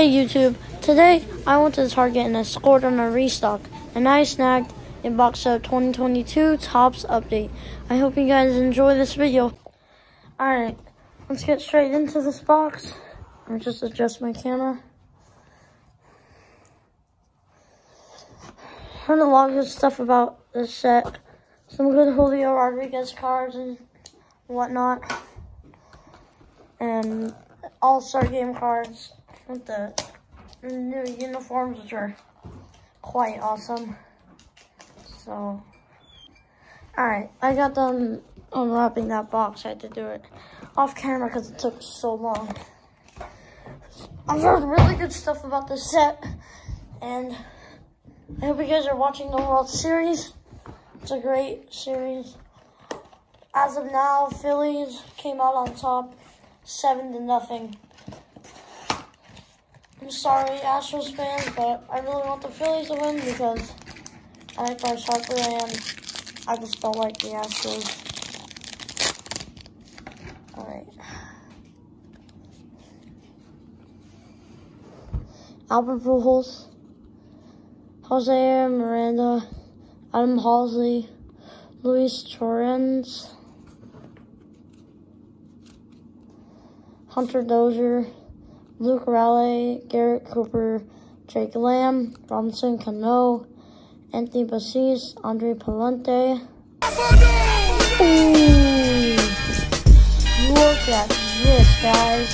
Hey YouTube, today I went to Target and I scored on a restock and I snagged a box of 2022 Topps update. I hope you guys enjoy this video. Alright, let's get straight into this box. Me just adjust my camera. i heard a lot of good stuff about this set. Some good Julio Rodriguez cards and whatnot. And all-star game cards with the new uniforms, which are quite awesome. So, alright, I got done unwrapping that box. I had to do it off camera because it took so long. I've heard really good stuff about this set, and I hope you guys are watching the World Series. It's a great series. As of now, Phillies came out on top, seven to nothing. I'm sorry, Astros fans, but I really want the Phillies to win because I like Bryce Harper and I just don't like the Astros. Alright. Albert Pujols, Jose Miranda, Adam Haseley, Luis Torrens, Hunter Dozier, Luke Raley, Garrett Cooper, Jake Lamb, Robinson Cano, Anthony Basis, Andre Pallante. Ooh, look at this, guys.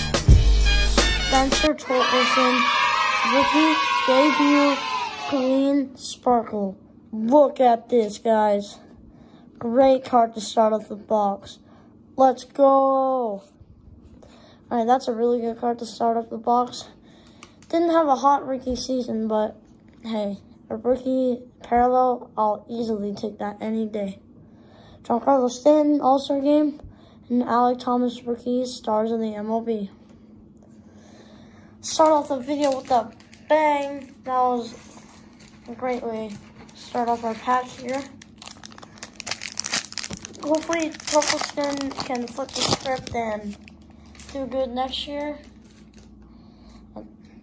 Spencer Torkelson, rookie debut, green sparkle. Look at this, guys. Great card to start off the box. Let's go. All right, that's a really good card to start off the box. Didn't have a hot rookie season, but hey, a rookie parallel, I'll easily take that any day. Giancarlo Stanton, All-Star Game, and Alek Thomas rookies, stars of the MLB. Start off the video with a bang. That was a great way to start off our pack here. Hopefully, Torkelson can flip the script and do good next year.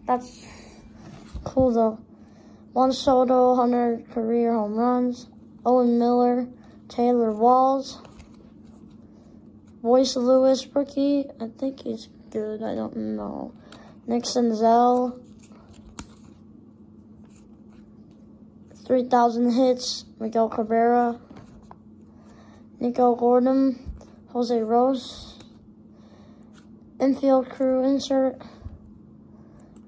That's cool though. Juan Soto, 100 career home runs. Owen Miller, Taylor Walls. Royce Lewis rookie. I think he's good. I don't know. Nick Senzel. 3,000 hits. Miguel Cabrera. Nico Gordon. Jose Rose infield crew insert,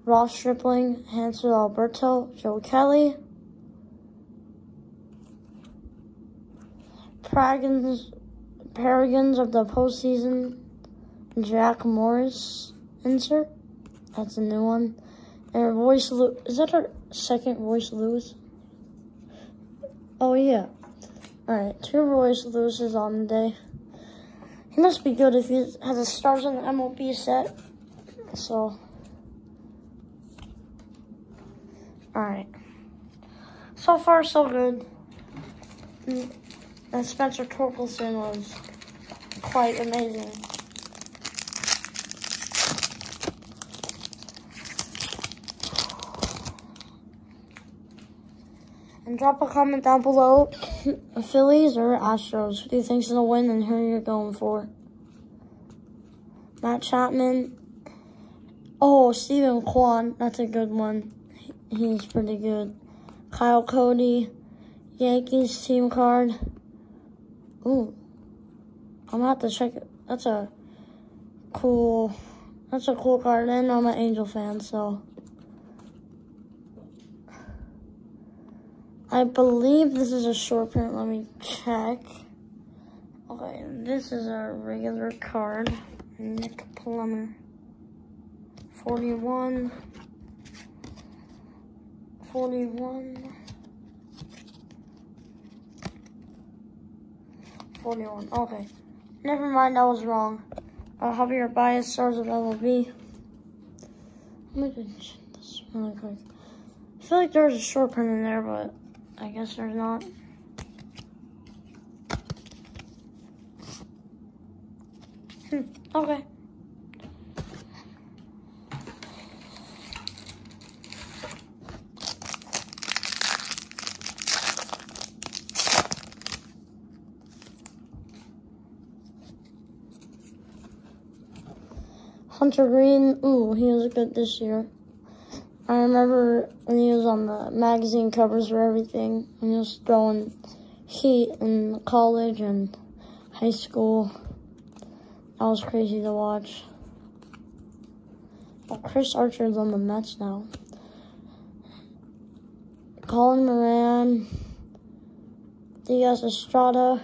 Ross Stripling, Hansel Alberto, Joe Kelly, Paragons, Paragons of the postseason, Jack Morris insert. That's a new one. And Lewis. Is that our second Royce Lewis? Oh, yeah. Alright, two Royce Lewis's on the day. He must be good if he has the stars on the MLB set. So, alright. So far, so good. Mm, and Spencer Torkelson was quite amazing. And drop a comment down below, Phillies or Astros. Who do you think's gonna win and who you're going for? Matt Chapman. Oh, Steven Kwan. That's a good one. He's pretty good. Kyle Cody. Yankees team card. Ooh. I'm gonna have to check it. That's a cool, that's a cool card. And I'm an Angel fan, so. I believe this is a short print. Let me check. Okay, this is a regular card. Nick Plummer. 41. 41. 41. Okay. Never mind, I was wrong. Uh, Javier Baez stars of. Let me just this really quick. I feel like there's a short print in there, but I guess there's not. Hmm, okay. Hunter Greene, ooh, he was good this year. I remember when he was on the magazine covers for everything, and he was throwing heat in college and high school. That was crazy to watch. Chris Archer's on the Mets now. Colin Moran, Diaz Estrada,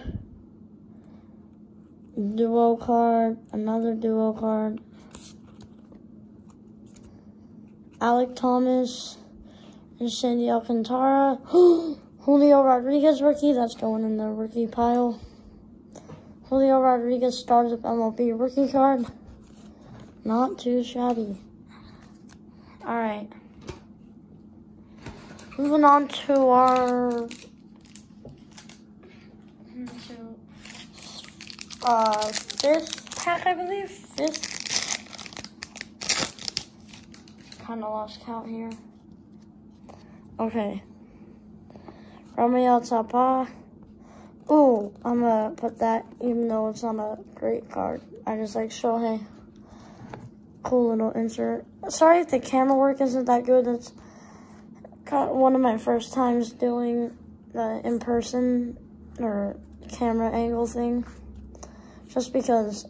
duo card, another duo card. Alek Thomas and Sandy Alcantara. Julio Rodriguez rookie, that's going in the rookie pile. Julio Rodriguez starts up MLB rookie card. Not too shabby. Alright. Moving on to our to, uh, fifth pack, I believe. Fifth. Kind of lost count here. Okay. Rafael Tapa. Ooh, I'm gonna put that even though it's not a great card. I just like Shohei. Cool little insert. Sorry if the camera work isn't that good. It's one of my first times doing the in-person or camera angle thing. Just because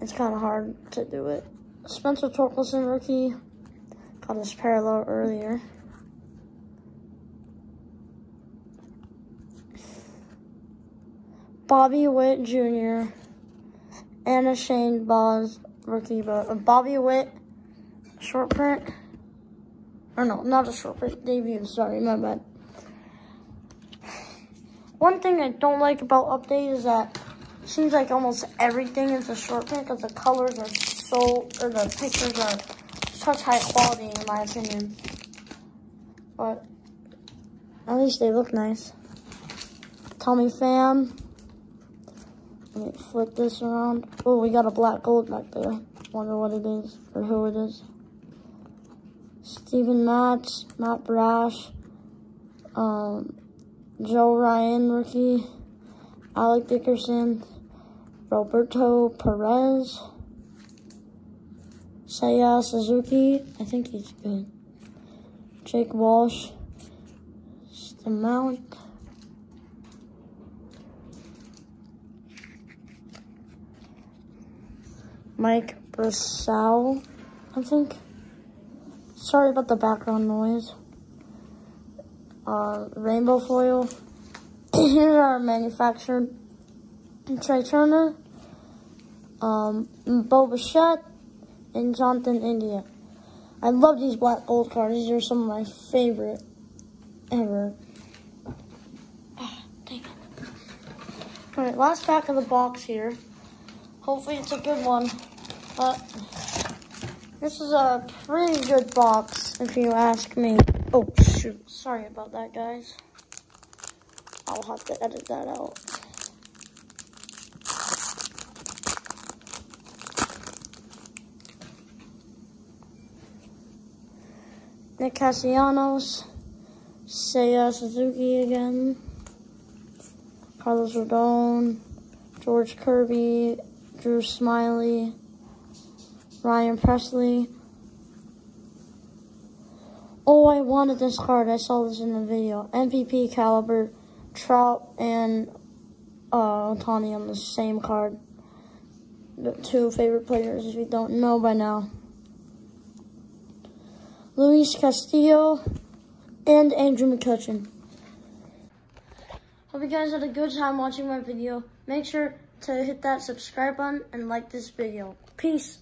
it's kind of hard to do it. Spencer Torkelson rookie. Got his parallel earlier. Bobby Witt Jr. Anna Shane Baz rookie, but Bobby Witt short print. Or no, not a short print debut. Sorry, my bad. One thing I don't like about update is that it seems like almost everything is a short print because the colors are so, or the pictures are such high quality in my opinion. But at least they look nice. Tommy Pham. Let me flip this around. Oh, we got a black gold back there. Wonder what it is or who it is. Steven Matz, Matt Brash, um, Joe Ryan rookie, Alex Dickerson, Roberto Perez, Seiya Suzuki, I think he's good. Jake Walsh, the Mount. Mike Brosseau, I think. Sorry about the background noise. Uh, rainbow foil. Here are manufactured Trea Turner, um, Bo Bichette, and Jonathan India. I love these black gold cards. These are some of my favorite ever. Ah, dang it. Alright, last pack of the box here. Hopefully it's a good one. But this is a pretty good box, if you ask me. Oh, shoot. Sorry about that, guys. I'll have to edit that out. Nick Castellanos, Seiya Suzuki again, Carlos Rodon, George Kirby, Drew Smyly, Ryan Pressly. Oh, I wanted this card. I saw this in the video. MVP caliber, Trout and uh, Ohtani on the same card. The two favorite players, if you don't know by now. Luis Castillo and Andrew McCutchen. Hope you guys had a good time watching my video. Make sure to hit that subscribe button and like this video. Peace.